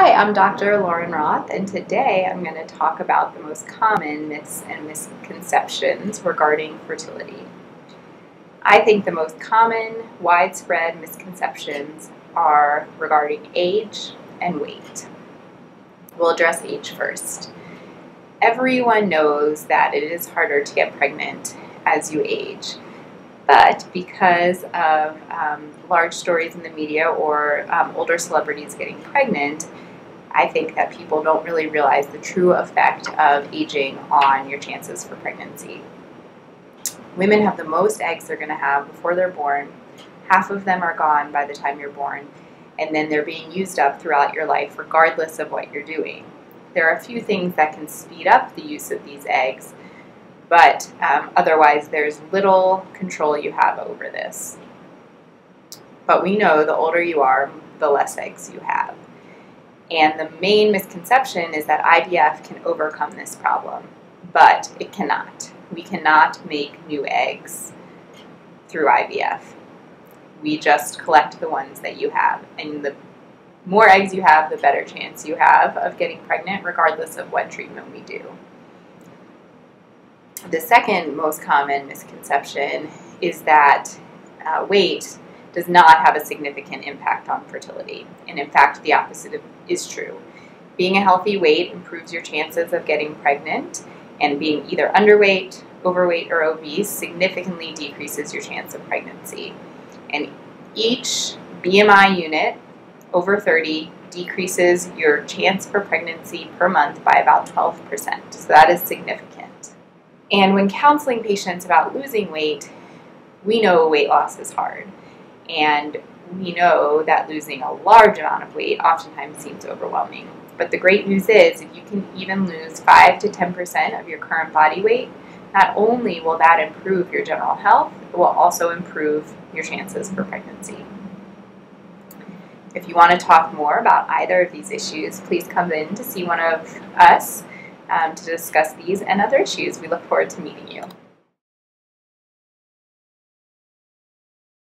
Hi, I'm Dr. Lauren Roth, and today I'm going to talk about the most common myths and misconceptions regarding fertility. I think the most common, widespread misconceptions are regarding age and weight. We'll address age first. Everyone knows that it is harder to get pregnant as you age. But because of um, large stories in the media or um, older celebrities getting pregnant, I think that people don't really realize the true effect of aging on your chances for pregnancy. Women have the most eggs they're going to have before they're born. Half of them are gone by the time you're born, and then they're being used up throughout your life, regardless of what you're doing. There are a few things that can speed up the use of these eggs, but um, otherwise there's little control you have over this. But we know the older you are, the less eggs you have. And the main misconception is that IVF can overcome this problem, but it cannot. We cannot make new eggs through IVF. We just collect the ones that you have. And the more eggs you have, the better chance you have of getting pregnant, regardless of what treatment we do. The second most common misconception is that uh, weight does not have a significant impact on fertility. And in fact, the opposite is true. Being a healthy weight improves your chances of getting pregnant, and being either underweight, overweight, or obese significantly decreases your chance of pregnancy. And each BMI unit over 30 decreases your chance for pregnancy per month by about 12%. So that is significant. And when counseling patients about losing weight, we know weight loss is hard. And we know that losing a large amount of weight oftentimes seems overwhelming. But the great news is if you can even lose 5 to 10% of your current body weight, not only will that improve your general health, it will also improve your chances for pregnancy. If you want to talk more about either of these issues, please come in to see one of us um, to discuss these and other issues. We look forward to meeting you.